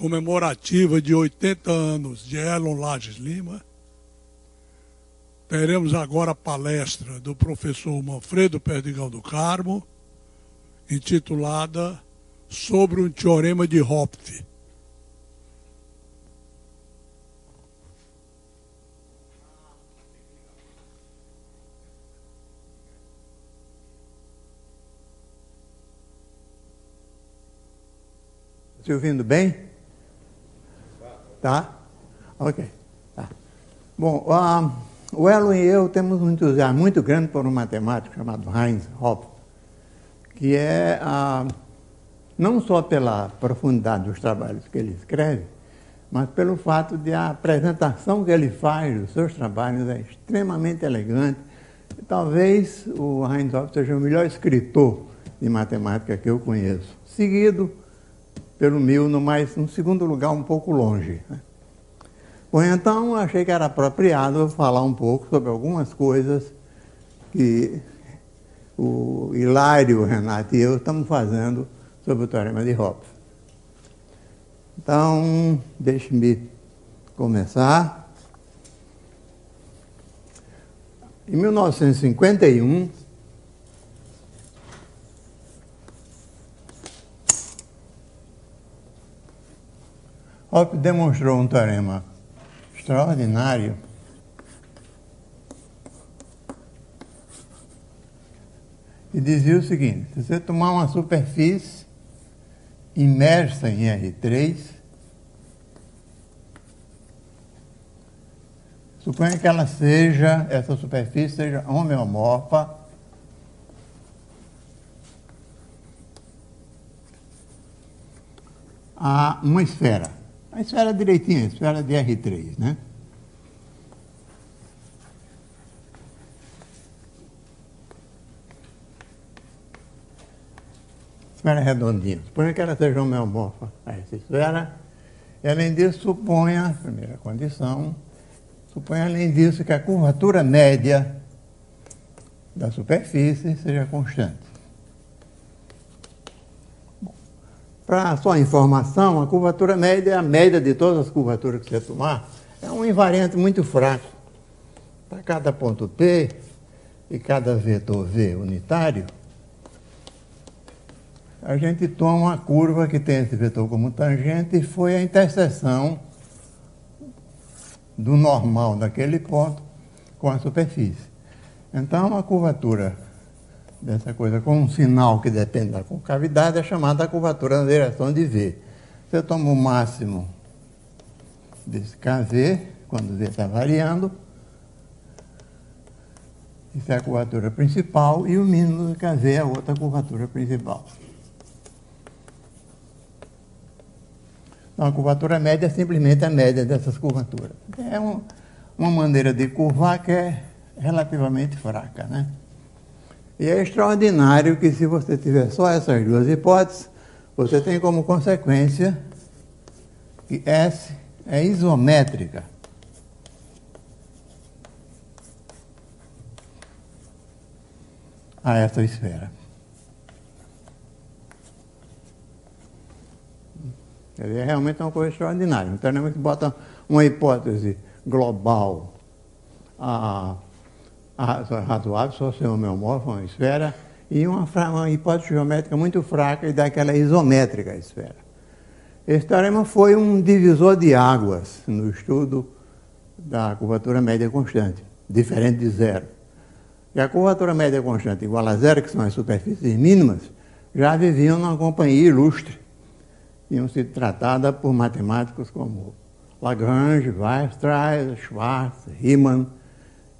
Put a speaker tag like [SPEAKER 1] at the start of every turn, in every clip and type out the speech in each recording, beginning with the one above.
[SPEAKER 1] comemorativa de 80 anos de Elon Lages Lima, teremos agora a palestra do professor Manfredo Perdigão do Carmo, intitulada Sobre um Teorema de Hopf.
[SPEAKER 2] Se ouvindo bem? Tá? Ok. Tá. Bom, uh, o Elo e eu temos um entusiasmo muito grande por um matemático chamado Heinz Hopf, que é uh, não só pela profundidade dos trabalhos que ele escreve, mas pelo fato de a apresentação que ele faz dos seus trabalhos é extremamente elegante. Talvez o Heinz Hopf seja o melhor escritor de matemática que eu conheço. Seguido pelo Milno, mas no segundo lugar um pouco longe. Né? Bom, então achei que era apropriado falar um pouco sobre algumas coisas que o Hilário, o Renato e eu estamos fazendo sobre o Teorema de Hopf. Então, deixe-me começar. Em 1951, Hoppe demonstrou um teorema extraordinário e dizia o seguinte: se você tomar uma superfície imersa em R3, suponha que ela seja, essa superfície seja homeomorfa a uma esfera. A esfera direitinha, a esfera de R3, né? Esfera redondinha. Suponha que ela seja homeomorfa a essa esfera. E além disso, suponha, primeira condição, suponha além disso que a curvatura média da superfície seja constante. Para sua informação, a curvatura média é a média de todas as curvaturas que você tomar. É um invariante muito fraco. Para cada ponto P e cada vetor V unitário, a gente toma uma curva que tem esse vetor como tangente e foi a interseção do normal daquele ponto com a superfície. Então, a curvatura dessa coisa com um sinal que depende da concavidade é chamada curvatura na direção de V. Você toma o máximo desse KV, quando V está variando, isso é a curvatura principal, e o mínimo do KV é a outra curvatura principal. Então, a curvatura média é simplesmente a média dessas curvaturas. É um, uma maneira de curvar que é relativamente fraca, né? E é extraordinário que se você tiver só essas duas hipóteses, você tem como consequência que S é isométrica. a essa esfera. É realmente uma coisa extraordinária. Então, a gente bota uma hipótese global a razoável, só ser homeomorfo, uma esfera, e uma, uma hipótese geométrica muito fraca e daquela isométrica esfera. Esse teorema foi um divisor de águas no estudo da curvatura média constante, diferente de zero. E a curvatura média constante igual a zero, que são as superfícies mínimas, já viviam numa companhia ilustre. Tinham sido tratadas por matemáticos como Lagrange, Weierstrass, Schwarz, Riemann,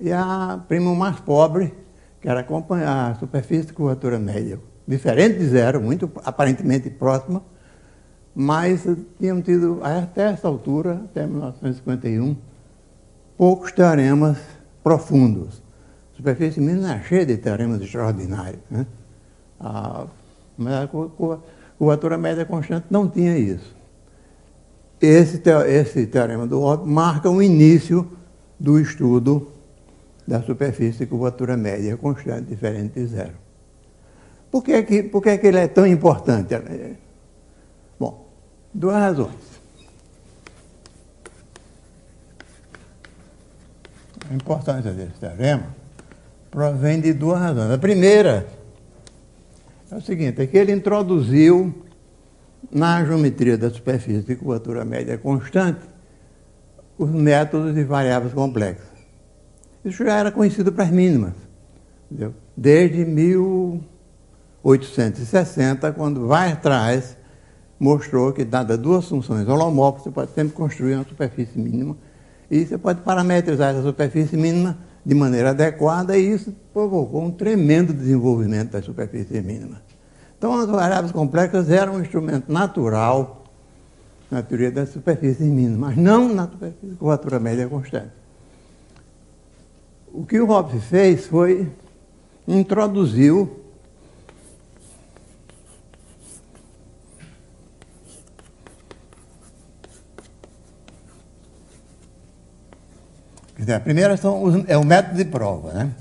[SPEAKER 2] e a prima mais pobre, que era a superfície de curvatura média, diferente de zero, muito aparentemente próxima, mas tinham tido, até essa altura, até 1951, poucos teoremas profundos. A superfície mínima é cheia de teoremas extraordinários. Né? A, mas a curvatura média constante não tinha isso. Esse, esse teorema do Hopf marca o início do estudo da superfície de curvatura média constante, diferente de zero. Por que, é que, por que, é que ele é tão importante? Bom, duas razões. A importância desse teorema provém de duas razões. A primeira é o seguinte, é que ele introduziu na geometria da superfície de curvatura média constante os métodos de variáveis complexas. Isso já era conhecido para as mínimas, entendeu? desde 1860, quando Weierstrass mostrou que, dadas duas funções holomorfas, você pode sempre construir uma superfície mínima e você pode parametrizar essa superfície mínima de maneira adequada e isso provocou um tremendo desenvolvimento das superfícies mínimas. Então, as variáveis complexas eram um instrumento natural na teoria das superfícies mínimas, mas não na superfície curvatura média constante. O que o Hobbes fez foi introduziu Quer dizer, a primeira são os, é o método de prova, né?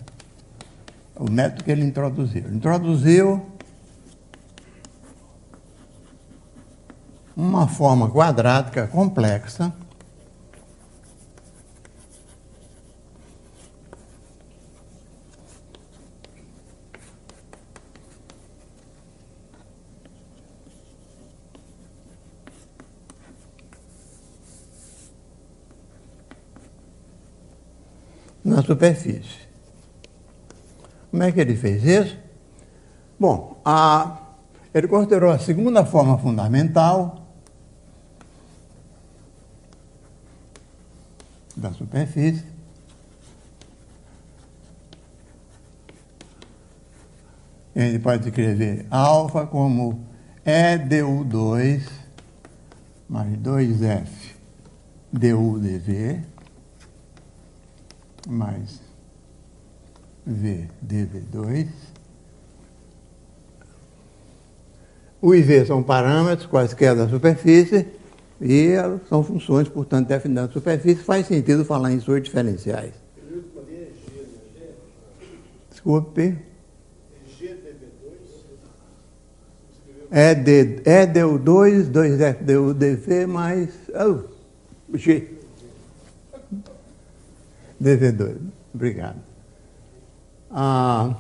[SPEAKER 2] O método que ele introduziu. Ele introduziu uma forma quadrática complexa na superfície. Como é que ele fez isso? Bom, a, ele considerou a segunda forma fundamental da superfície. Ele pode escrever alfa como E du2 mais 2F du dv mais V dv2. O e V são parâmetros quaisquer da superfície e são funções, portanto, definidas na superfície. Faz sentido falar em suas diferenciais. Desculpe. É, D, é DU2, 2F DU DV mais oh, G. Devedor. Obrigado. Ah,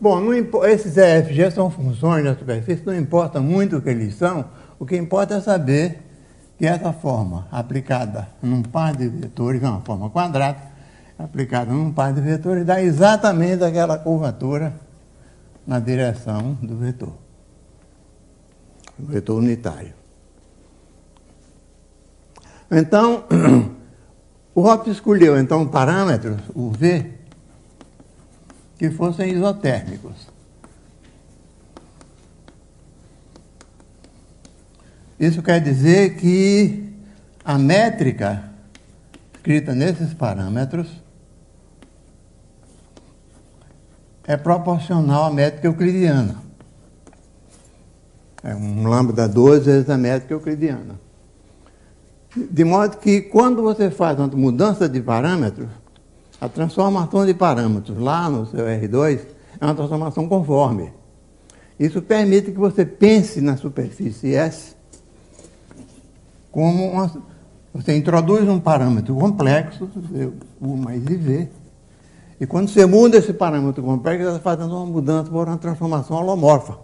[SPEAKER 2] bom, não, esses EFG são funções da superfície, não importa muito o que eles são, o que importa é saber que essa forma aplicada num par de vetores, é uma forma quadrática, aplicada num par de vetores, dá exatamente aquela curvatura na direção do vetor. O vetor unitário. Então, O Hobbes escolheu então parâmetros, o V, que fossem isotérmicos. Isso quer dizer que a métrica escrita nesses parâmetros é proporcional à métrica euclidiana. É um lambda 12 vezes a métrica euclidiana. De modo que quando você faz uma mudança de parâmetros, a transformação de parâmetros lá no seu R2 é uma transformação conforme. Isso permite que você pense na superfície S como uma, você introduz um parâmetro complexo, U mais IV, e quando você muda esse parâmetro complexo, você está fazendo uma mudança por uma transformação holomorfa.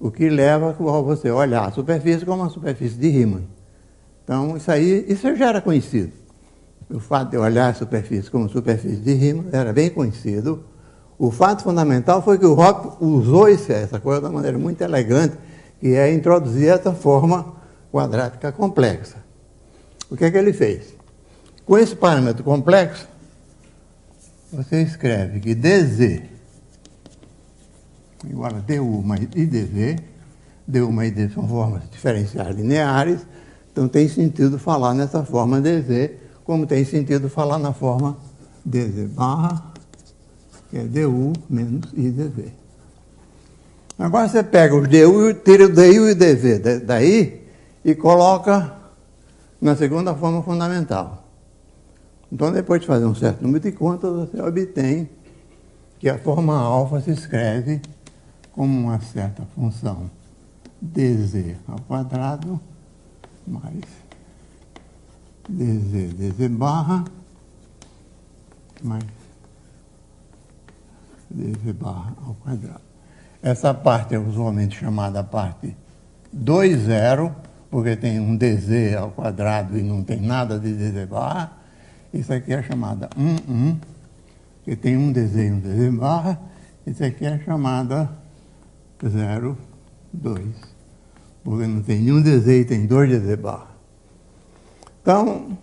[SPEAKER 2] O que leva a você olhar a superfície como uma superfície de Riemann. Então, isso aí, isso já era conhecido. O fato de olhar a superfície como superfície de Riemann era bem conhecido. O fato fundamental foi que o Hoppe usou essa coisa de uma maneira muito elegante, que é introduzir essa forma quadrática complexa. O que é que ele fez? Com esse parâmetro complexo, você escreve que dz igual a du mais idv, du mais idv são formas diferenciais lineares, então tem sentido falar nessa forma dz, como tem sentido falar na forma dz barra, que é du menos idv. Agora você pega os du, tira o du e o dv daí e coloca na segunda forma fundamental. Então, depois de fazer um certo número de contas, você obtém que a forma alfa se escreve como uma certa função dz ao quadrado mais dz, dz barra mais dz barra ao quadrado. Essa parte é usualmente chamada parte 2 zero, porque tem um dz ao quadrado e não tem nada de dz barra. Isso aqui é chamada 1, 1, que tem um dz e um dz barra. Isso aqui é chamada 0, 2, porque não tem nenhum e tem dois dz barra. Então,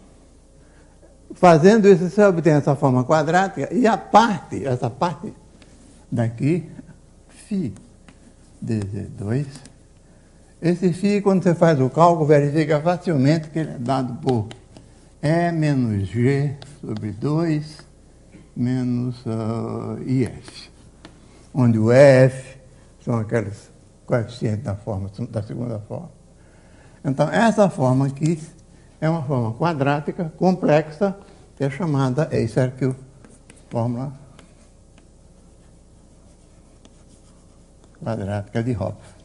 [SPEAKER 2] fazendo isso, você obtém essa forma quadrática e a parte, essa parte daqui, φ dz2. Esse φ, quando você faz o cálculo, verifica facilmente que ele é dado por E menos G sobre 2 menos uh, IF, onde o EF são aqueles coeficientes da, forma, da segunda forma. Então, essa forma aqui é uma forma quadrática, complexa, que é chamada Acerquil, fórmula quadrática de Hopf.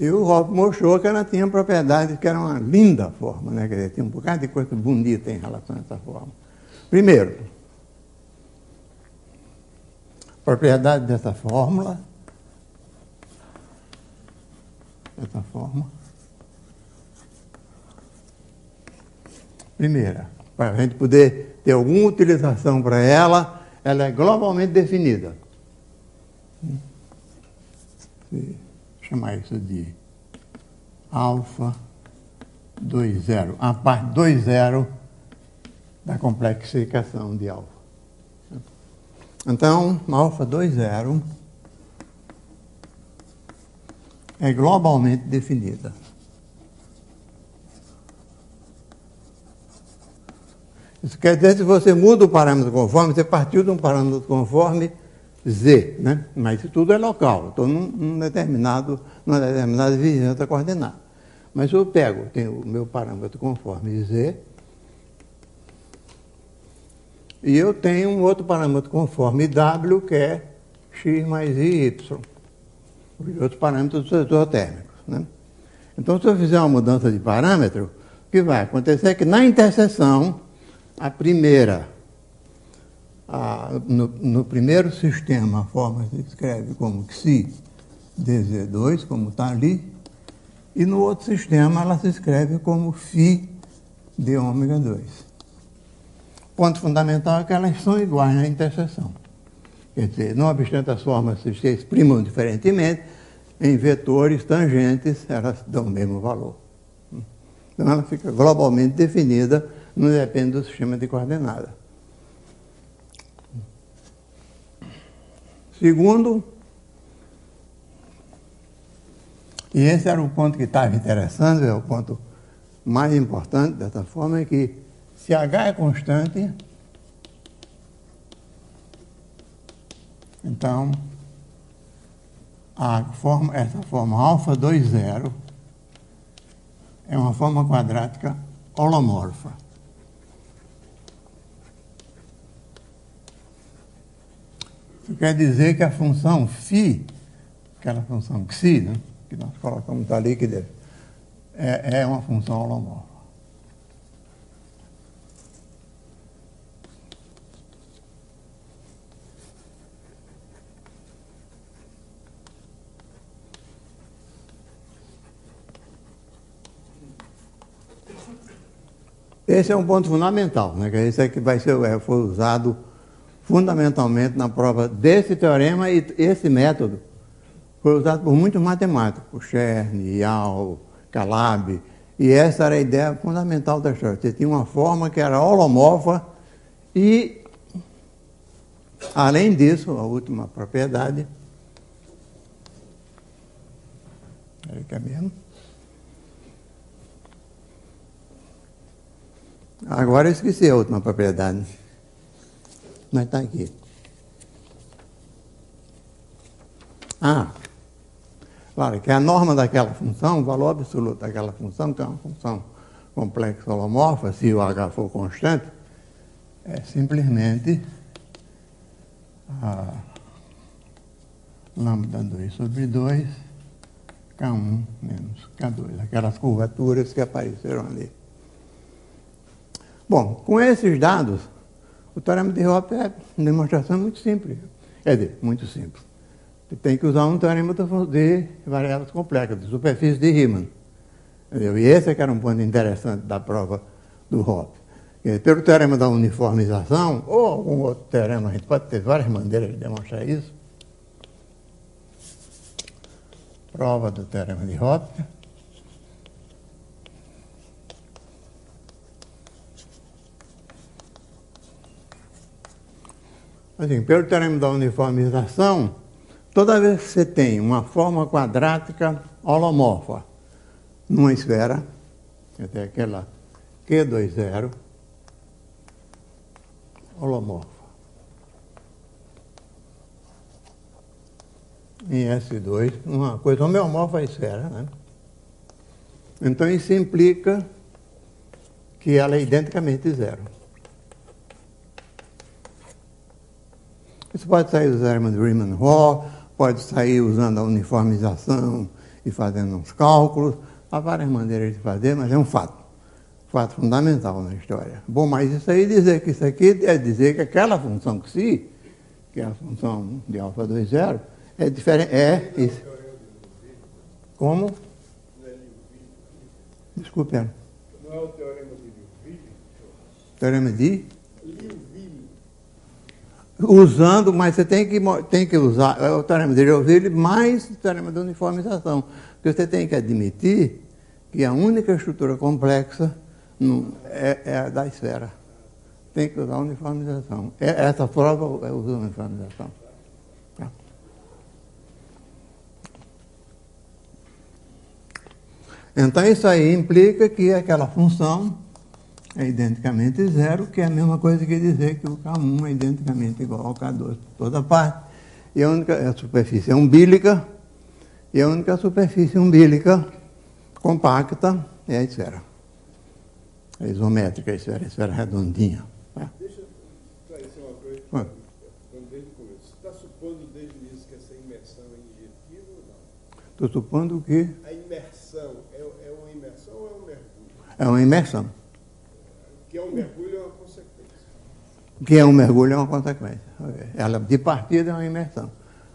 [SPEAKER 2] E o Hopf mostrou que ela tinha propriedades que era uma linda forma, né? Quer dizer, tinha um bocado de coisa bonita em relação a essa forma. Primeiro, propriedade dessa fórmula, essa forma. Primeira, para a gente poder ter alguma utilização para ela, ela é globalmente definida. Vou chamar isso de alfa 2,0. A parte 2,0 da complexificação de alfa. Então, alfa 2,0 é globalmente definida. Isso quer dizer que se você muda o parâmetro conforme, você partiu de um parâmetro conforme Z, né? Mas isso tudo é local, estou num, num, determinado, numa determinada vizinhança coordenada. Mas eu pego, tenho o meu parâmetro conforme Z, e eu tenho um outro parâmetro conforme W, que é x mais i, y. Os outros parâmetros isotérmicos. Né? Então, se eu fizer uma mudança de parâmetro, o que vai acontecer é que na interseção a primeira, a, no, no, primeiro sistema, a forma se escreve como xi dz2, como está ali, e no outro sistema ela se escreve como φ de ômega 2. Ponto fundamental é que elas são iguais na interseção. Quer dizer, não obstante as formas se exprimam diferentemente, em vetores tangentes elas dão o mesmo valor. Então ela fica globalmente definida não depende do sistema de coordenada. Segundo, e esse era o ponto que estava interessante, é o ponto mais importante dessa forma, é que se H é constante, então a forma, essa forma alfa 2, 0 é uma forma quadrática holomorfa. Isso quer dizer que a função φ, aquela função xi, né, que nós colocamos ali, que é, é uma função holomorfa. Esse é um ponto fundamental, né? que esse é que vai ser, é, foi usado fundamentalmente na prova desse teorema e esse método foi usado por muitos matemáticos, Chern, Yao, Calab, e essa era a ideia fundamental da história. Você tinha uma forma que era holomorfa e, além disso, a última propriedade, é mesmo. Agora eu esqueci a última propriedade mas está aqui. Ah, claro, que a norma daquela função, o valor absoluto daquela função, que é uma função complexa holomorfa, se o h for constante, é simplesmente a lambda 2 sobre 2 K1 menos K2, aquelas curvaturas que apareceram ali. Bom, com esses dados, o teorema de Hoppe é uma demonstração muito simples. Quer dizer, muito simples. Você tem que usar um teorema de variáveis complexas, de superfície de Riemann. Entendeu? E esse é que era um ponto interessante da prova do Hoppe. Pelo teorema da uniformização, ou algum outro teorema, a gente pode ter várias maneiras de demonstrar isso. Prova do teorema de Hoppe. Assim, pelo teorema da uniformização, toda vez que você tem uma forma quadrática holomorfa numa esfera, até aquela Q20, holomorfa, em S2, uma coisa homeomorfa à esfera, né? Então isso implica que ela é identicamente zero. Isso pode sair do de Riemann-Rohr, pode sair usando a uniformização e fazendo uns cálculos. Há várias maneiras de fazer, mas é um fato. Fato fundamental na história. Bom, mas isso aí dizer que isso aqui é dizer que aquela função que se, que é a função de alfa 2 zero, é diferente. É isso. Como? Desculpe, Não é o teorema de Liouville? Teorema de? Usando, mas você tem que, tem que usar é o teorema de Liouville mais o teorema de uniformização. Porque você tem que admitir que a única estrutura complexa é, é a da esfera. Tem que usar a uniformização. É, essa prova é usa a uniformização. Então isso aí implica que aquela função é identicamente zero, que é a mesma coisa que dizer que o K1 é identicamente igual ao K2 por toda parte. E a única a superfície é umbilica, e a única superfície umbilica compacta é a esfera. É isométrica a esfera, a esfera redondinha.
[SPEAKER 3] Tá? Deixa eu esclarecer uma coisa. Quando desde o começo. Você está supondo desde o início que essa imersão é injetiva ou não?
[SPEAKER 2] Estou supondo que.
[SPEAKER 3] A imersão é, é uma imersão ou é um mergulho?
[SPEAKER 2] É uma imersão.
[SPEAKER 3] Que é um mergulho é uma consequência.
[SPEAKER 2] Que é um mergulho é uma consequência. Ela, de partida, é uma imersão.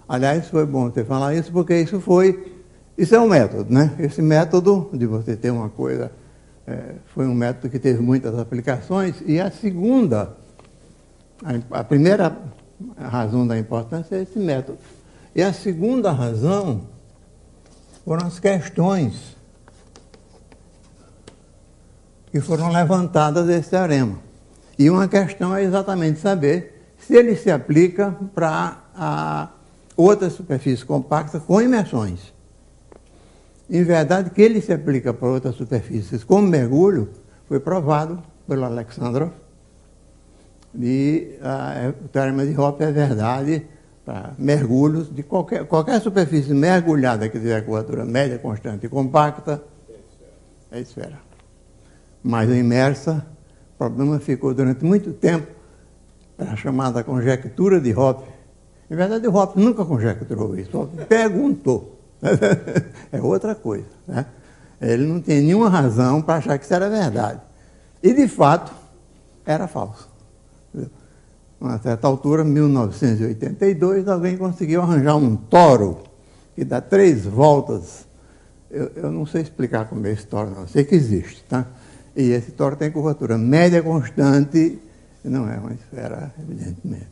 [SPEAKER 2] Aliás, foi bom você falar isso, porque isso foi. Isso é um método, né? Esse método de você ter uma coisa. É, foi um método que teve muitas aplicações. E a segunda, a, a primeira razão da importância é esse método. E a segunda razão foram as questões que foram levantadas desse teorema. E uma questão é exatamente saber se ele se aplica para outras superfícies compactas com imersões. Em verdade, que ele se aplica para outras superfícies como mergulho foi provado pelo Alexandrov. E a, o teorema de Hoppe é verdade para mergulhos de qualquer, qualquer superfície mergulhada que tiver curvatura média, constante e compacta, é esfera mais imersa. O problema ficou durante muito tempo a chamada conjectura de Hoppe. Em verdade, o Hoppe nunca conjecturou isso, Hoppe perguntou. é outra coisa. Né? Ele não tem nenhuma razão para achar que isso era verdade. E, de fato, era falso. A certa altura, 1982, alguém conseguiu arranjar um toro que dá três voltas. Eu, eu não sei explicar como é esse toro, não. Eu sei que existe, tá? E esse tórax tem curvatura média constante, não é uma esfera, evidentemente.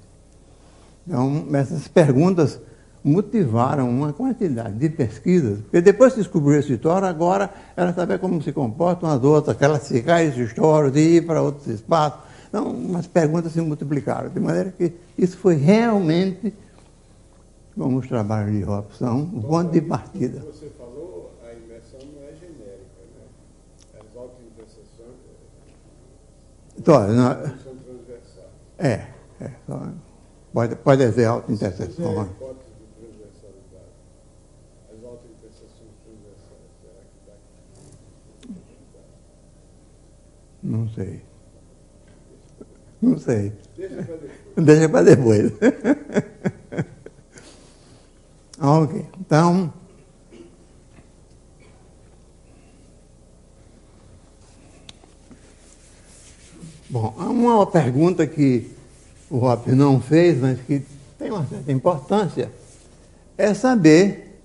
[SPEAKER 2] Então, essas perguntas motivaram uma quantidade de pesquisas, porque depois que descobriu esse tórax, agora ela saber como se comportam as outras, classificar esses tórax e ir para outros espaços. Então, umas perguntas se multiplicaram, de maneira que isso foi realmente, como os trabalhos de Robson, o ponto de partida.
[SPEAKER 3] Você falou, a imersão não é genérica, né? As autointerseções
[SPEAKER 2] então,
[SPEAKER 3] transversais.
[SPEAKER 2] é, é pode, pode haver autointerseção.
[SPEAKER 3] É
[SPEAKER 2] né?
[SPEAKER 3] dá?
[SPEAKER 2] Não sei. Não sei.
[SPEAKER 3] Deixa para depois.
[SPEAKER 2] Deixa para depois. ok. Então, Bom, uma pergunta que o Hop não fez, mas que tem uma certa importância, é saber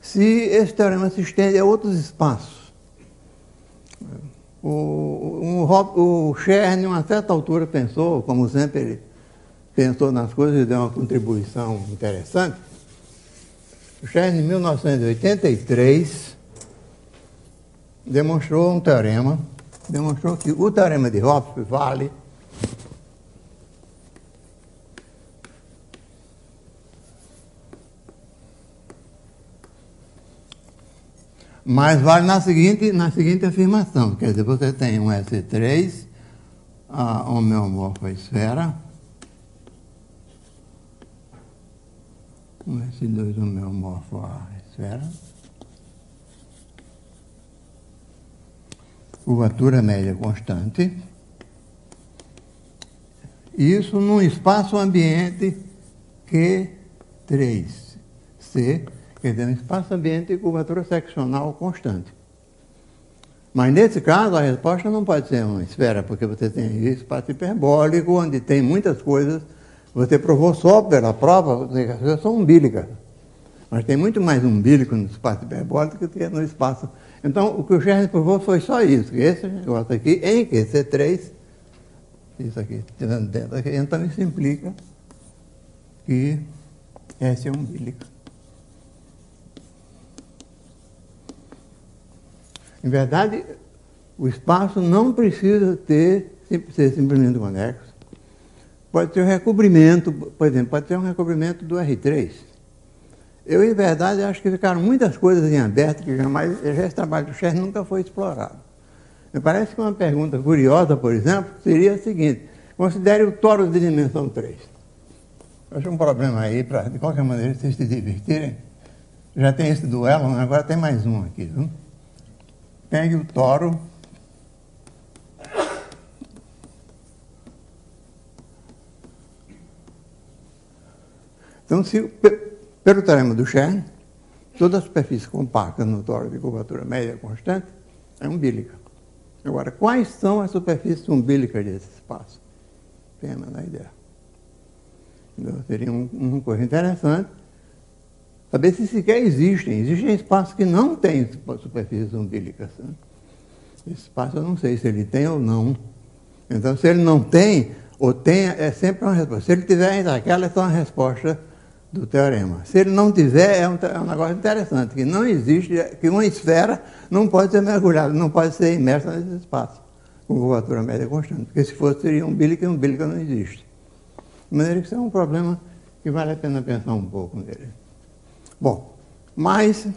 [SPEAKER 2] se esse teorema se estende a outros espaços. O, um, o em uma certa altura, pensou, como sempre ele pensou nas coisas e deu uma contribuição interessante. O Chern, em 1983, demonstrou um teorema, demonstrou que o teorema de Hopf vale Mas vale na seguinte, na seguinte afirmação, quer dizer, você tem um S3, a homeomorfa esfera, um S2 homeomorfo a esfera, curvatura média constante, isso num espaço ambiente Q3, C Quer dizer, um espaço-ambiente de curvatura seccional constante. Mas nesse caso, a resposta não pode ser uma esfera, porque você tem espaço hiperbólico, onde tem muitas coisas. Você provou só pela prova, as coisas são umbilicas. Mas tem muito mais umbilico no espaço hiperbólico do que no espaço. Então, o que o Chern provou foi só isso, que esse negócio aqui, em que C3, isso aqui, dentro aqui, então isso implica que esse é umbilico. Em verdade, o espaço não precisa ter, ser simplesmente um anexo. Pode ter um recobrimento, por exemplo, pode ter um recobrimento do R3. Eu, em verdade, acho que ficaram muitas coisas em aberto que jamais, esse trabalho do Cher nunca foi explorado. Me parece que uma pergunta curiosa, por exemplo, seria a seguinte: considere o toro de dimensão 3. Eu acho um problema aí, para, de qualquer maneira, vocês se divertirem. Já tem esse duelo, agora tem mais um aqui. Viu? Pegue o toro, Então, se, pelo teorema do Chern, toda a superfície compacta no toro de curvatura média constante é umbilica. Agora, quais são as superfícies umbilicas desse espaço? Tem a menor ideia. Então, seria um, uma coisa interessante saber se sequer existem. Existem espaços que não têm superfícies umbilicas. Né? Esse espaço eu não sei se ele tem ou não. Então, se ele não tem, ou tem, é sempre uma resposta. Se ele tiver, aquela é só uma resposta do teorema. Se ele não tiver, é um, é um negócio interessante, que não existe, que uma esfera não pode ser mergulhada, não pode ser imersa nesse espaço, com curvatura média constante. Porque se fosse, seria umbilica, e umbilica não existe. De maneira que isso é um problema que vale a pena pensar um pouco nele. Bom, mas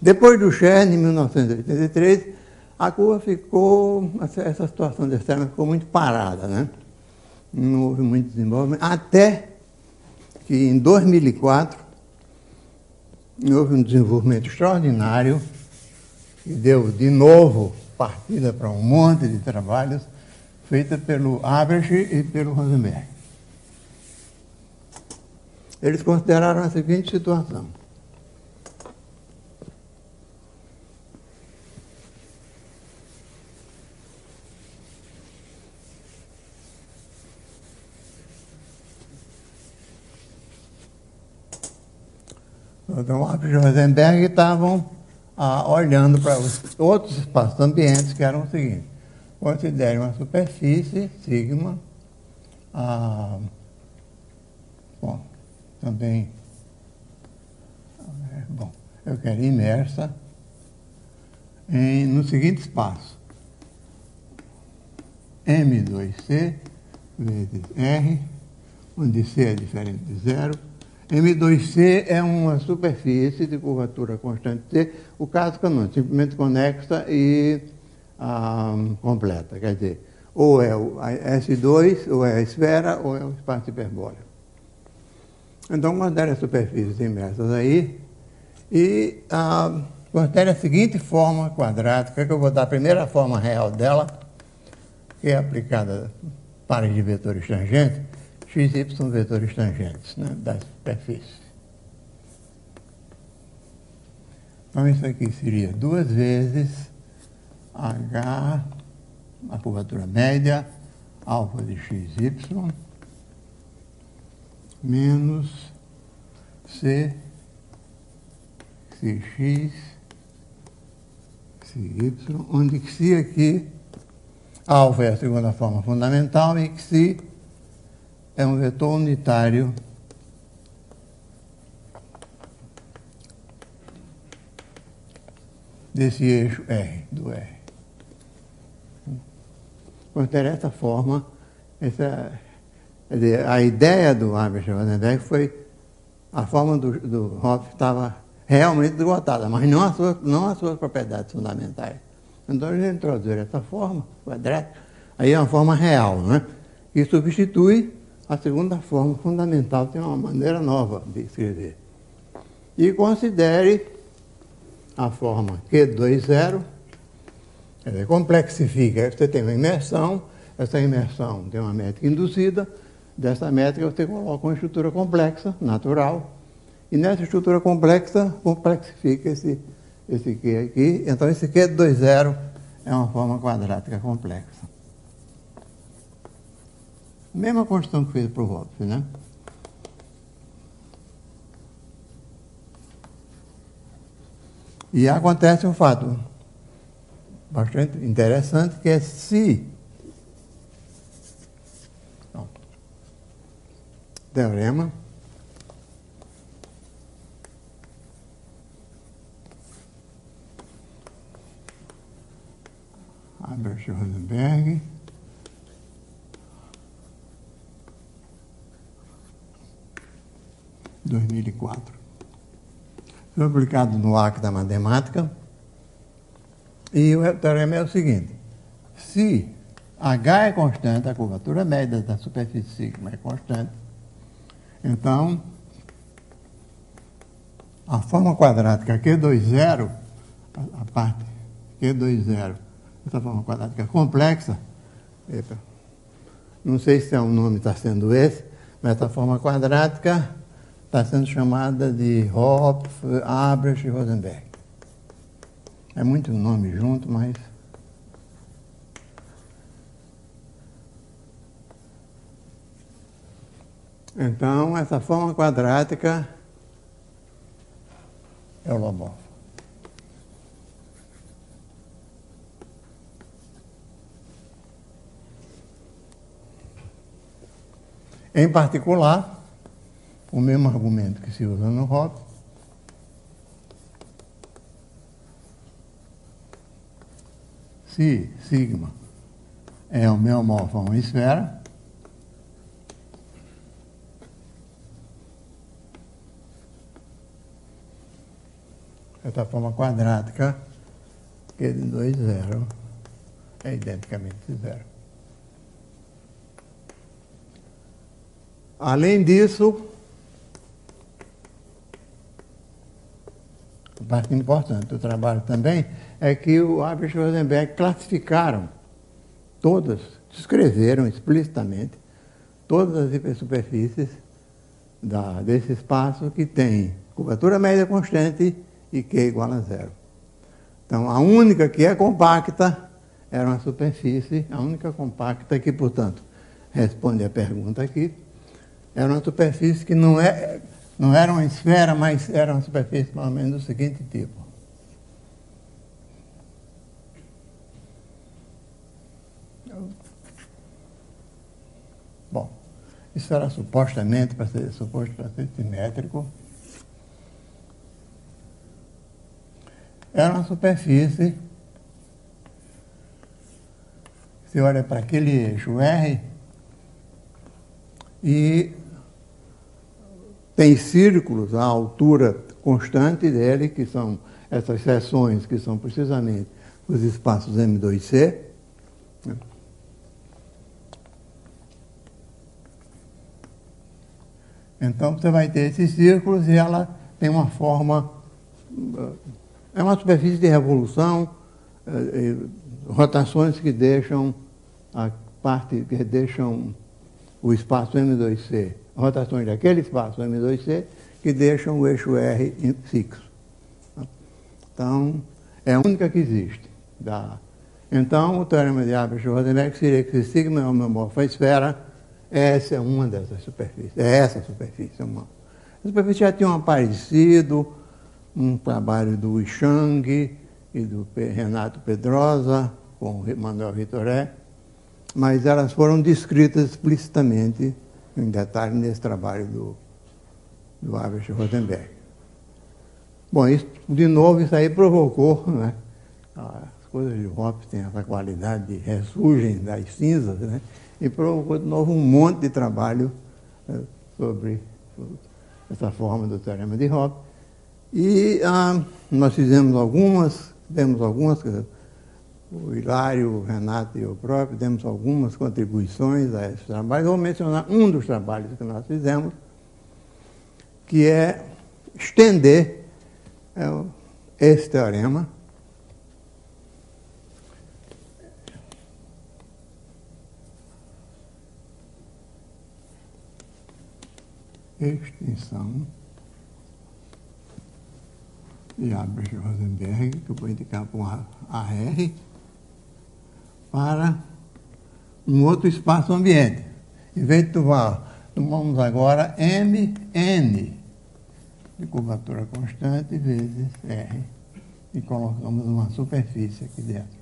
[SPEAKER 2] depois do Chern, em 1983, a curva ficou, essa situação externa ficou muito parada, né? Não houve muito desenvolvimento, até que em 2004 houve um desenvolvimento extraordinário que deu de novo partida para um monte de trabalhos feita pelo Abrech e pelo Rosenberg. Eles consideraram a seguinte situação. Então, Lopes Rosenberg estavam ah, olhando para os outros espaços ambientes, que eram o seguinte: considere uma superfície, sigma, ah, bom, também, é, bom, eu quero imersa em, no seguinte espaço: M2C vezes R, onde C é diferente de zero, M2C é uma superfície de curvatura constante C, o caso canônico, simplesmente conexa e ah, completa. Quer dizer, ou é o S2, ou é a esfera, ou é o espaço hiperbólico. Então, considere as superfícies imersas aí e ah, considere a seguinte forma quadrática, que eu vou dar a primeira forma real dela, que é aplicada para de vetores tangentes x, y vetores tangentes né, da superfície. Então, isso aqui seria duas vezes h, a curvatura média, alfa de xy menos c cx cy, onde xi aqui, alfa é a segunda forma fundamental e xi é um vetor unitário desse eixo R, do R. Considere essa forma, essa, a ideia do Albert Vandenberg foi a forma do, do estava realmente esgotada, mas não as, suas, não as suas propriedades fundamentais. Então ele introduziu essa forma quadrática, aí é uma forma real, né? que substitui a segunda forma fundamental, tem uma maneira nova de escrever. E considere a forma Q20, ela complexifica, você tem uma imersão, essa imersão tem uma métrica induzida, dessa métrica você coloca uma estrutura complexa, natural, e nessa estrutura complexa, complexifica esse, esse Q aqui. Então, esse Q20 é uma forma quadrática complexa. Mesma construção que fez para o Hopf, né? E acontece um fato bastante interessante, que é se teorema Albert Rosenberg dois mil e quatro foi publicado no ARC da Matemática. E o teorema é o seguinte: se H é constante, a curvatura média da superfície sigma é constante, então a forma quadrática Q20, a parte Q20, essa forma quadrática complexa, epa, não sei se é um nome está sendo esse, mas essa forma quadrática está sendo chamada de Hopf, Abrams e Rosenberg. É muito nome junto, mas. Então, essa forma quadrática é o Lobov. Em particular, o mesmo argumento que se usa no Hobbes. Se sigma é o meomorfo a uma esfera, essa forma quadrática, que é de 2, 0, é identicamente zero. Além disso, parte importante do trabalho também é que o Albert Rosenberg classificaram todas, descreveram explicitamente todas as hipersuperfícies da, desse espaço que tem curvatura média constante e Q igual a zero. Então, a única que é compacta era uma superfície, a única compacta que, portanto, responde a pergunta aqui, era uma superfície que não é não era uma esfera, mas era uma superfície ou menos do seguinte tipo. Bom, isso era supostamente para ser, suposto para ser simétrico. Era uma superfície. Você olha para aquele eixo R e tem círculos à altura constante dele, que são essas seções, que são precisamente os espaços M2C. Né? Então você vai ter esses círculos e ela tem uma forma. É uma superfície de revolução, eh, rotações que deixam a parte, que deixam o espaço M2C rotações daquele espaço M2C que deixam o eixo R fixo. Então, é a única que existe. Da, Então, o teorema de Abrams-Rosenberg seria que se sigma é homeomorfo à esfera, essa é uma dessas superfícies. É essa superfície. Uma. A superfície já tinham aparecido, um trabalho do Chang e do Renato Pedrosa, com Manuel Vitoré, mas elas foram descritas explicitamente, em detalhe, nesse trabalho do, do Albert Rosenberg. Bom, isso, de novo, isso aí provocou, né? as coisas de Hoppe têm essa qualidade de ressurgem das cinzas, né? e provocou de novo um monte de trabalho né, sobre essa forma do teorema de Hoppe. E ah, nós fizemos algumas, demos algumas, o Hilário, o Renato e eu próprio demos algumas contribuições a esse trabalho. Vou mencionar um dos trabalhos que nós fizemos, que é estender é, esse teorema extensão de Albert-Rosenberg, que eu vou indicar com a AR, para um outro espaço ambiente. Em vez de tomar, tomamos agora MN, de curvatura constante, vezes R, e colocamos uma superfície aqui dentro.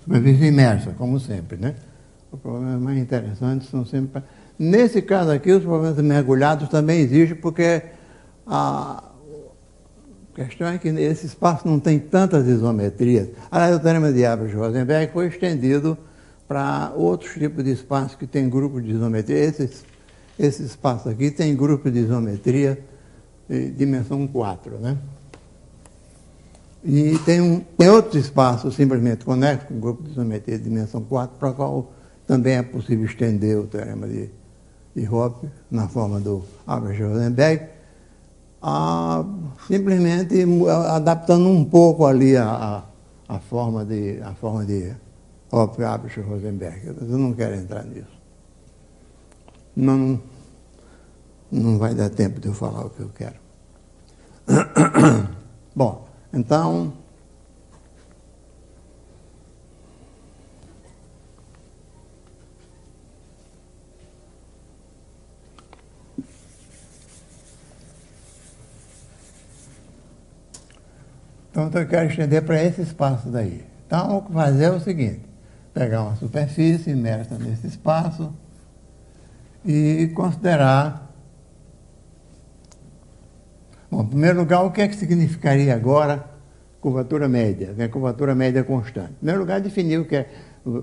[SPEAKER 2] Superfície imersa, como sempre, né? Os problemas mais interessantes são sempre. Nesse caso aqui, os problemas mergulhados também existem, porque a questão é que esse espaço não tem tantas isometrias. Aliás, o teorema de Abrams-Rosenberg foi estendido para outros tipos de espaços que tem grupo de isometria. Esse, esse espaço aqui tem grupo de isometria de dimensão 4, né? E tem, um, tem outros espaços simplesmente conexos com grupo de isometria de dimensão 4, para qual também é possível estender o teorema de, de Hoppe na forma do Albert-Rosenberg, ah, simplesmente adaptando um pouco ali a, a, a forma de, a forma de Hoppe, Albert-Rosenberg. Eu não quero entrar nisso. Não, não vai dar tempo de eu falar o que eu quero. Bom, então, Então, eu quero estender para esse espaço daí. Então, o que fazer é o seguinte: pegar uma superfície imersa nesse espaço e considerar Bom, em primeiro lugar, o que é que significaria agora curvatura média, né? curvatura média constante? Em primeiro lugar, definir o que é.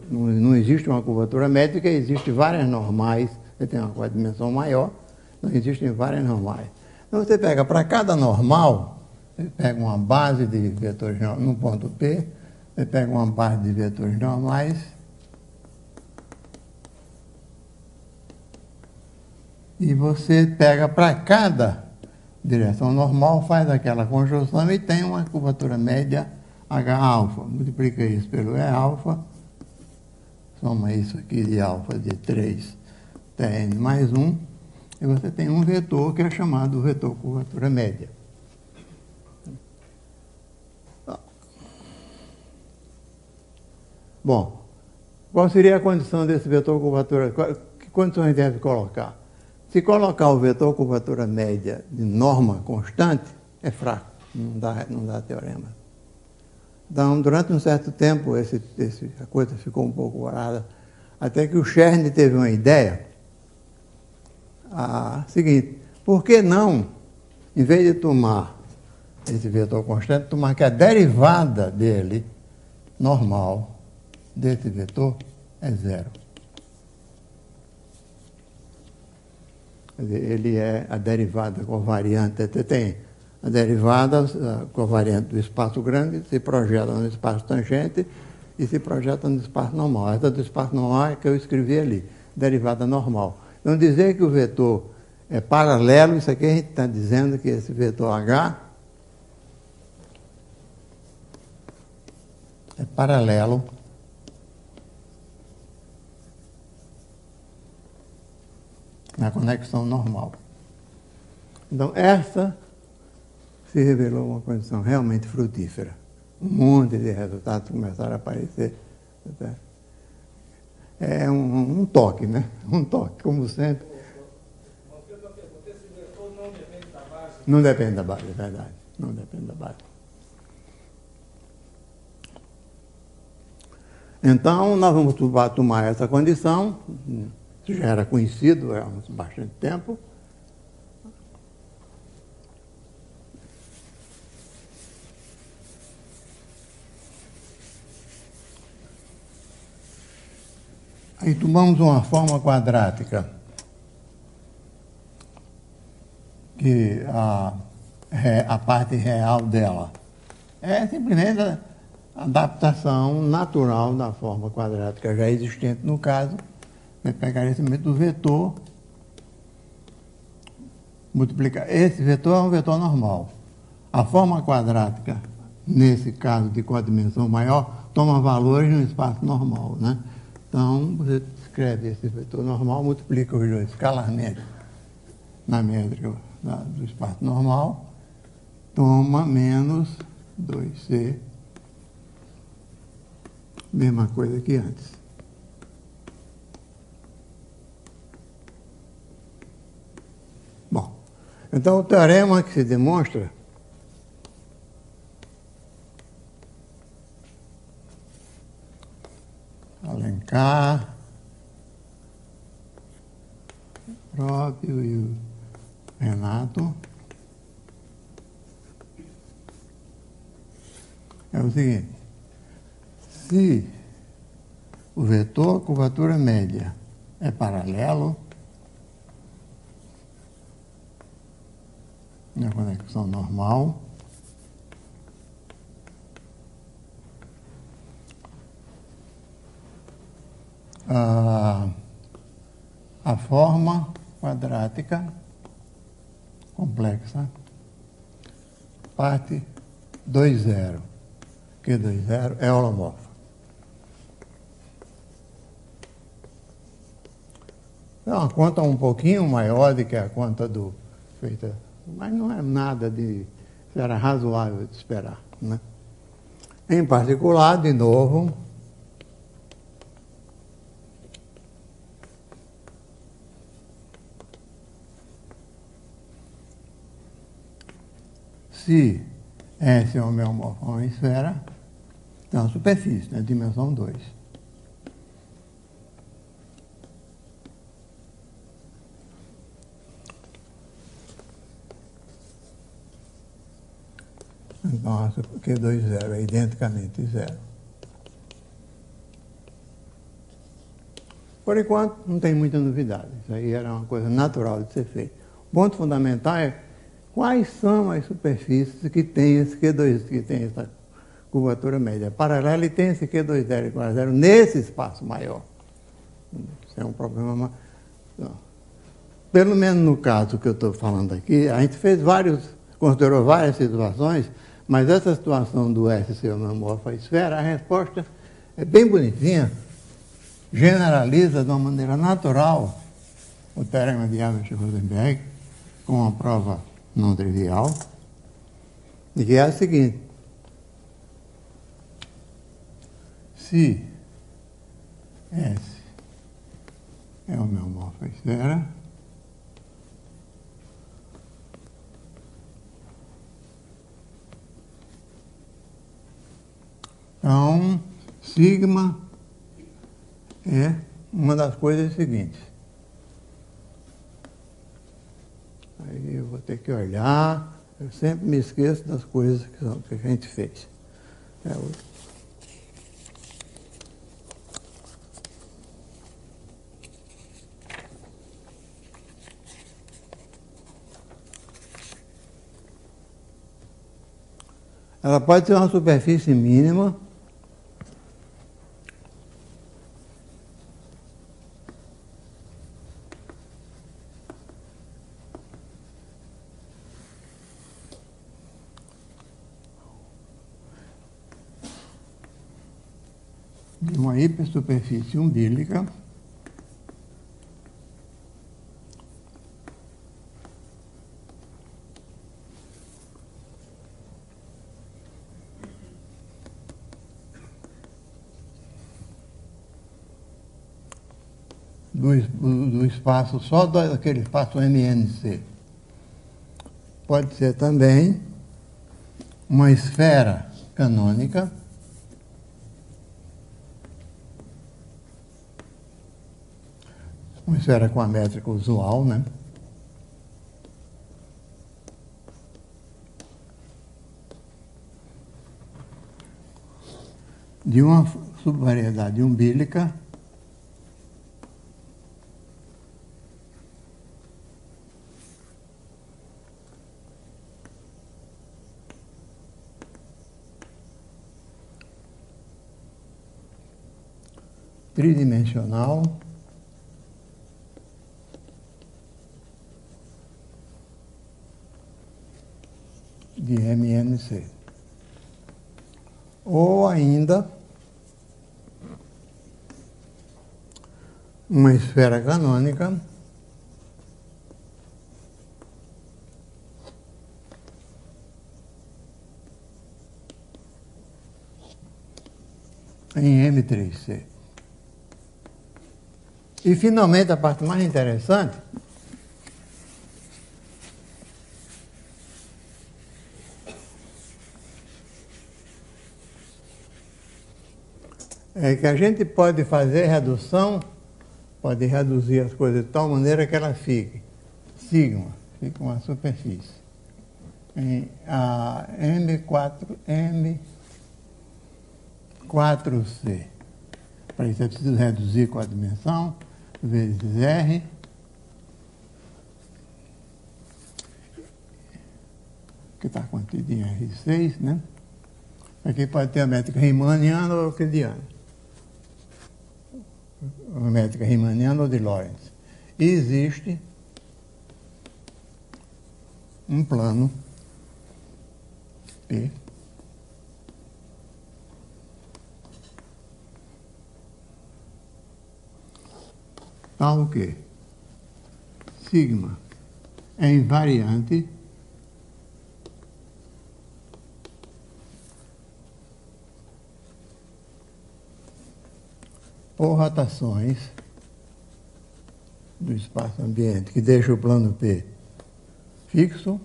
[SPEAKER 2] Não existe uma curvatura métrica, existe várias normais. Você tem uma dimensão maior, não existem várias normais. Então você pega para cada normal, você pega uma base de vetores no ponto P, você pega uma base de vetores normais. E você pega para cada direção normal, faz aquela conjunção e tem uma curvatura média H alfa. Multiplica isso pelo E alfa, soma isso aqui de alfa de 3 Tn mais 1, e você tem um vetor que é chamado vetor curvatura média. Bom, qual seria a condição desse vetor curvatura? Que condições deve colocar? Se colocar o vetor curvatura média de norma constante, é fraco, não dá, não dá teorema. Então, durante um certo tempo, esse, esse, a coisa ficou um pouco varada, até que o Chern teve uma ideia, a seguinte, por que não, em vez de tomar esse vetor constante, tomar que a derivada dele, normal, desse vetor, é zero. ele é a derivada covariante. Tem a derivada covariante do espaço grande, se projeta no espaço tangente e se projeta no espaço normal. Essa do espaço normal é que eu escrevi ali, derivada normal. Então, dizer que o vetor é paralelo, isso aqui a gente está dizendo que esse vetor H é paralelo na conexão normal. Então, essa se revelou uma condição realmente frutífera. Um monte de resultados começaram a aparecer. É um, um toque, né? Um toque, como sempre. Não depende da base, é verdade. Não depende da base. Então, nós vamos tomar essa condição, já era conhecido há bastante tempo. Aí tomamos uma forma quadrática, que a, a parte real dela é simplesmente adaptação natural da forma quadrática já existente no caso, né, pegar esse método vetor, multiplicar. Esse vetor é um vetor normal. A forma quadrática, nesse caso de dimensão maior, toma valores no espaço normal. Né? Então, você escreve esse vetor normal, multiplica os dois escalarmente na métrica do espaço normal, toma menos 2c Mesma coisa que antes. Bom, então o teorema que se demonstra Alencar, próprio e o Renato é o seguinte se o vetor curvatura média é paralelo, na conexão normal, a, a forma quadrática complexa. Parte 2 zero, que 2 zero é holomorfa. É uma conta um pouquinho maior do que a conta do feita, mas não é nada de era razoável de esperar. Né? Em particular, de novo, se S é homeomorfo a uma esfera, então a superfície, né, dimensão 2. Nossa, porque 2 zero é identicamente zero. Por enquanto, não tem muita novidade. Isso aí era uma coisa natural de ser feito. O ponto fundamental é quais são as superfícies que tem esse Q2, que tem essa curvatura média paralela e tem esse Q2 igual a zero nesse espaço maior. Isso é um problema. Pelo menos no caso que eu estou falando aqui, a gente fez vários, considerou várias situações mas essa situação do S ser homomorfo à esfera, a resposta é bem bonitinha, generaliza de uma maneira natural o teorema de Albert-Rosenberg, com uma prova não trivial, e que é a seguinte. Se S é homomorfo à esfera, Então, sigma é uma das coisas seguintes. Aí eu vou ter que olhar, eu sempre me esqueço das coisas que, a gente fez. É, ela pode ter uma superfície mínima uma hipersuperfície umbilical do, do espaço, só daquele espaço MNC. Pode ser também uma esfera canônica. Uma esfera com a métrica usual, né? De uma subvariedade umbilica tridimensional de MNC. Ou ainda uma esfera canônica em M3C. E finalmente a parte mais interessante é que a gente pode fazer redução, pode reduzir as coisas de tal maneira que ela fique sigma, fica uma superfície. Em a M4, M4C. Para isso é preciso reduzir com a dimensão, vezes R. Que está contido em R6, né? Aqui pode ter a métrica riemanniana ou euclidiana métrica riemanniana ou de Lorentz. E existe um plano P tal que sigma é invariante ou rotações do espaço ambiente que deixa o plano P fixo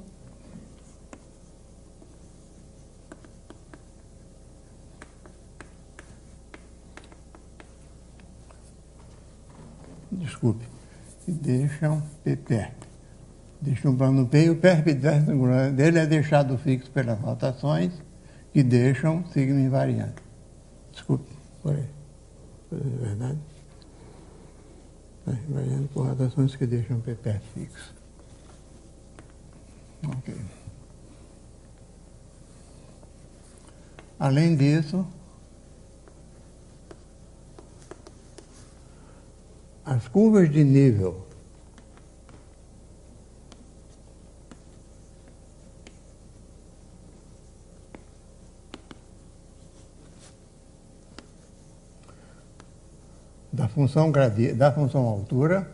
[SPEAKER 2] desculpe, que deixam P perto. Deixam o plano P e o perpétuo dele é deixado fixo pelas rotações que deixam signo invariante. Desculpe, por aí é verdade? Variando por rotações que deixam o PP fixo. Ok. Além disso, as curvas de nível da função, gradi da função altura.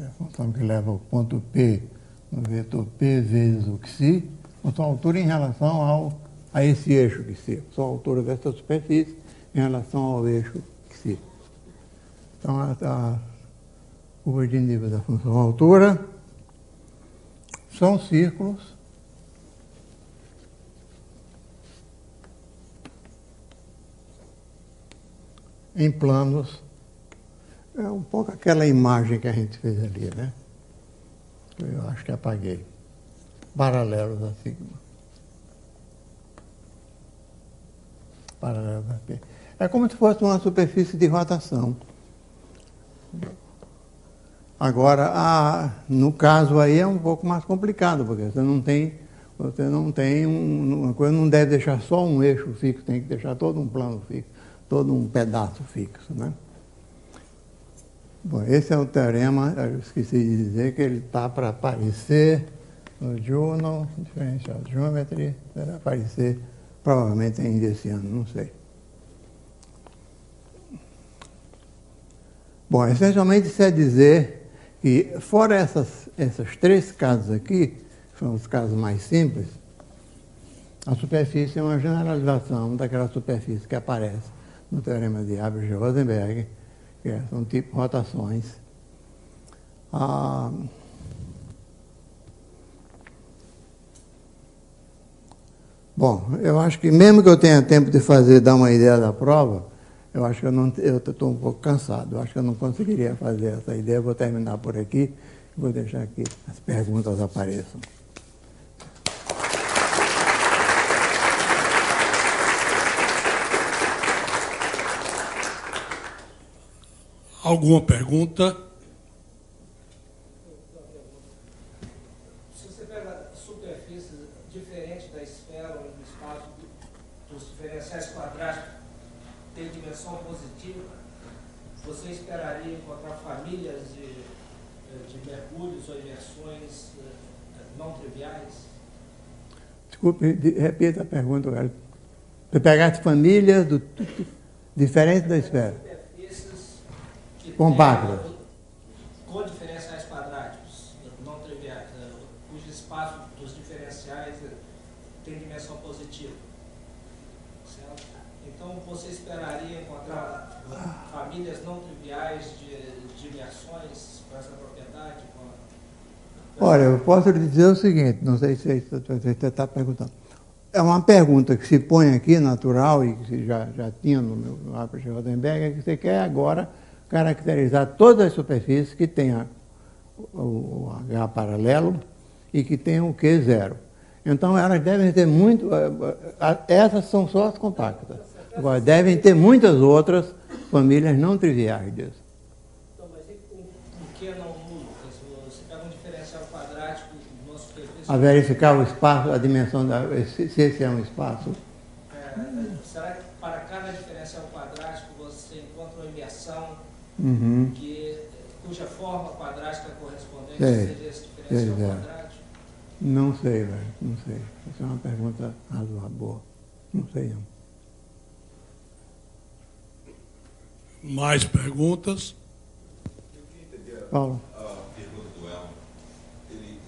[SPEAKER 2] A função que leva o ponto P no vetor P vezes o xi, função altura em relação ao, a esse eixo xi, função altura dessa superfície em relação ao eixo xi. Então, a, a curva de nível da função altura são círculos em planos. É um pouco aquela imagem que a gente fez ali, né? Eu acho que apaguei. Paralelos a sigma. Paralelos a P. É como se fosse uma superfície de rotação. Agora, a, no caso aí é um pouco mais complicado, porque você não tem, você não tem um, uma coisa não deve deixar só um eixo fixo, tem que deixar todo um plano fixo todo um pedaço fixo. Né? Bom, esse é o teorema, eu esqueci de dizer que ele está para aparecer no Journal Differential Geometry, para aparecer provavelmente ainda esse ano, não sei. Bom, essencialmente isso é dizer que, fora essas, essas três casos aqui, que são os casos mais simples, A superfície é uma generalização daquela superfície que aparece no teorema de Average-Rosenberg, que é, são tipo rotações. Ah, bom, eu acho que mesmo que eu tenha tempo de fazer, dar uma ideia da prova, eu acho que eu não, estou um pouco cansado. Eu acho que eu não conseguiria fazer essa ideia. Eu vou terminar por aqui. Vou deixar que as perguntas apareçam.
[SPEAKER 1] Alguma pergunta?
[SPEAKER 4] Se você pega superfícies diferentes da esfera ou do espaço dos diferenciais quadráticos tem dimensão positiva, você esperaria encontrar famílias de, eh, de mergulhos ou imersões eh, não triviais?
[SPEAKER 2] Desculpe, repita a pergunta, cara. Você pegasse famílias do, diferentes da esfera compactas.
[SPEAKER 4] Com diferenciais quadráticos, não triviais, né, cujo espaço dos diferenciais tem dimensão positiva. Certo? Então você esperaria encontrar famílias não triviais de, imersões com essa propriedade? Com
[SPEAKER 2] Olha, eu posso lhe dizer o seguinte, não sei se você está perguntando. É uma pergunta que se põe aqui, natural, e que já, já tinha no meu mapa de Rodenberg, é que você quer agora caracterizar todas as superfícies que tenham o H paralelo e que tenham o Q zero. Então elas devem ter muito. Eh, eh, essas são só as compactas. Agora, devem ter muitas outras famílias não triviais disso.
[SPEAKER 4] Então, mas o que não nulo? Você pega um diferencial quadrático de uma superfície.
[SPEAKER 2] A verificar o espaço, a dimensão, da, se esse é um espaço.
[SPEAKER 4] É, será que para cada diferencial quadrático você encontra uma imersão
[SPEAKER 2] uhum.
[SPEAKER 4] que, cuja forma quadrática correspondente
[SPEAKER 2] sei,
[SPEAKER 4] seja esse diferencial
[SPEAKER 2] sei, é.
[SPEAKER 4] quadrático?
[SPEAKER 2] Não sei, velho, não sei. Essa é uma pergunta razoável, boa. Não sei não.
[SPEAKER 1] Mais perguntas?
[SPEAKER 2] Paulo?
[SPEAKER 5] A pergunta do Elon, ele...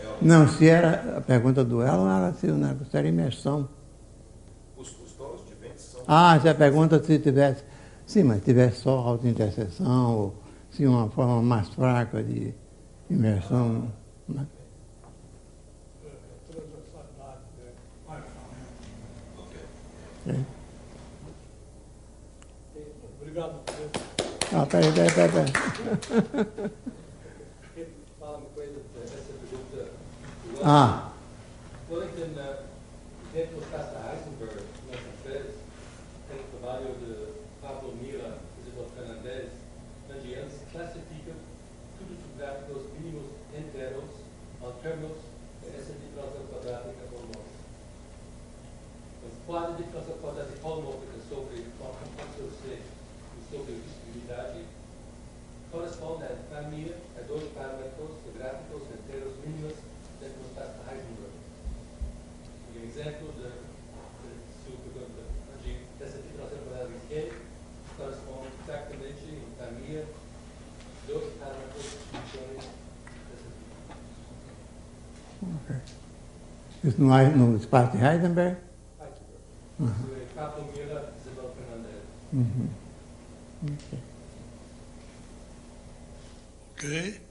[SPEAKER 5] Elon,
[SPEAKER 2] Não, se era a pergunta do Elon, era se o negócio era imersão.
[SPEAKER 5] os, os tolos de vento são...
[SPEAKER 2] Ah, se a pergunta se tivesse. Sim, mas tivesse só autointerseção, ou se uma forma mais fraca de imersão. Né?
[SPEAKER 5] Ok.
[SPEAKER 2] É.
[SPEAKER 1] Obrigado.
[SPEAKER 2] Ah, peraí, peraí, peraí. peraí.
[SPEAKER 3] Fala uma coisa, essa pergunta.
[SPEAKER 2] Ah,
[SPEAKER 3] Wellington, dentro do caso da Heisenberg, nessas férias, tem um trabalho de Pablo Mira, Isidoro Fernandes, onde eles classificam tudo os gráficos mínimos enteros, alternos, essa diferença quadrática holomórfica. Mas quando a diferença quadrática holomórfica sobre qual complexo C e sobre visibilidade, corresponde a família a dois parâmetros de gráficos inteiros mínimos da Heisenberg. Um exemplo de, de sua pergunta, onde essa quadrática Q corresponde exatamente em família dois parâmetros de funções dessa
[SPEAKER 2] ok. Isso no, Hei- no espaço de Heisenberg?
[SPEAKER 3] Heisenberg. Isso é